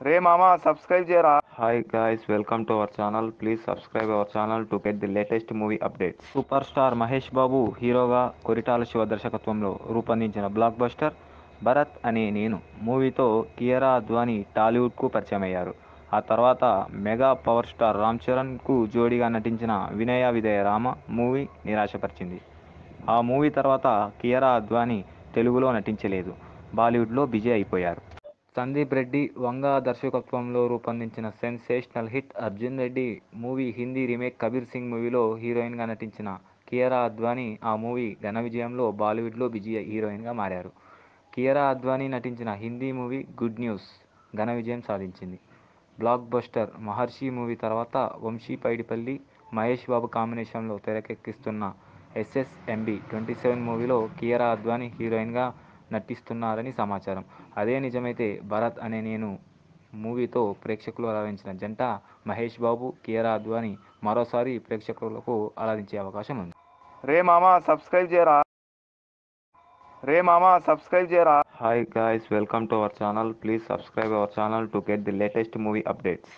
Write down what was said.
రే మామా సబ్స్క్రైబ్ చేయరా? Hi guys welcome to our channel please subscribe our channel to get the latest movie update super star Mahesh Babu హీరోగా కొరిటాల శివ దర్శకత్వంలో రూపొందించిన block buster Bharat అనే నేను. మూవీతో కియరా అద్వానీ టాలీవుడ్కు పరిచయం అయ్యారు ఆ తర్వాత మెగా పవర్ స్టార్ రామ్ చరణ్కు జోడీగా నటించిన వినయ విదయ రామ మూవీ నిరాశపరిచింది. ఆ మూవీ తర్వాత కియరా అద్వానీ తెలుగులో నటించలేదు. బాలీవుడ్లో బిజీ అయిపోయారు. సందీప్ రెడ్డి వంగ దర్శకత్వంలో రూపొందించిన sensational hit Arjun Reddy movie Hindi remake Kabir Singh మూవీలో హీరోయిన్గా నటించిన కియరా అద్వానీ ఆ మూవీ ఘన విజయంలో బాలీవుడ్లో బిజీ హీరోయిన్గా మారారు. కియరా అద్వానీ నటించిన హిందీ మూవీ గుడ్ న్యూస్ ఘన విజయం సాధించింది. బ్లాక్ బస్టర్ మహర్షి మూవీ తర్వాత వంశీ పైడిపల్లి మహేష్ బాబు కాంబినేషన్లో తెరకెక్కిస్తున్న ఎస్ఎస్ఎంబి ట్వంటీ సెవెన్ మూవీలో కియరా అద్వానీ హీరోయిన్గా నటిస్తున్నారని సమాచారం. అదే నిజమైతే భరత్ అనే నేను మూవీతో ప్రేక్షకులు అలరించిన జంట మహేష్ బాబు కియరా అద్వానీ మరోసారి ప్రేక్షకులకు అలరించే అవకాశం ఉంది. రే మామా సబ్స్క్రైబ్ చేయరా? రే మామా సబ్స్క్రైబ్ చేయరా? Hi guys welcome to our channel please subscribe our channel to get the latest movie updates